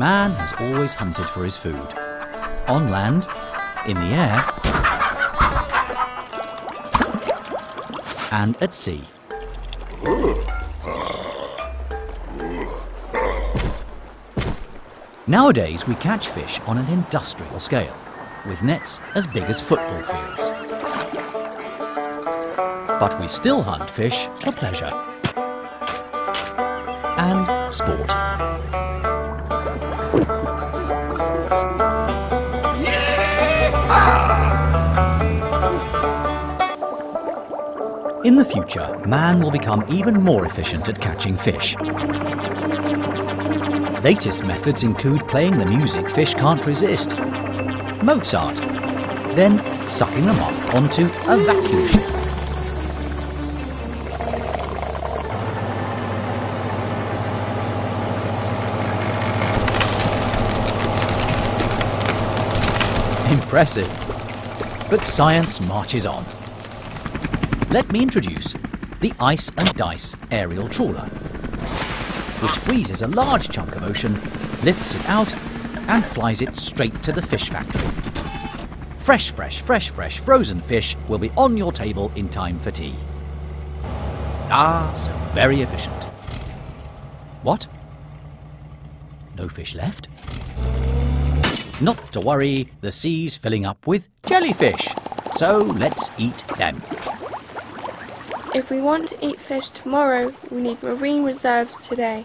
Man has always hunted for his food. On land, in the air, and at sea. Nowadays, we catch fish on an industrial scale, with nets as big as football fields. But we still hunt fish for pleasure and sport. In the future, man will become even more efficient at catching fish. Latest methods include playing the music fish can't resist, Mozart, then sucking them up onto a vacuum chute. Impressive. But science marches on. Let me introduce the Ice and Dice aerial trawler, which freezes a large chunk of ocean, lifts it out, and flies it straight to the fish factory. Fresh, fresh, fresh, fresh frozen fish will be on your table in time for tea. Ah, so very efficient. What? No fish left? Not to worry, the sea's filling up with jellyfish. So let's eat them. If we want to eat fish tomorrow, we need marine reserves today.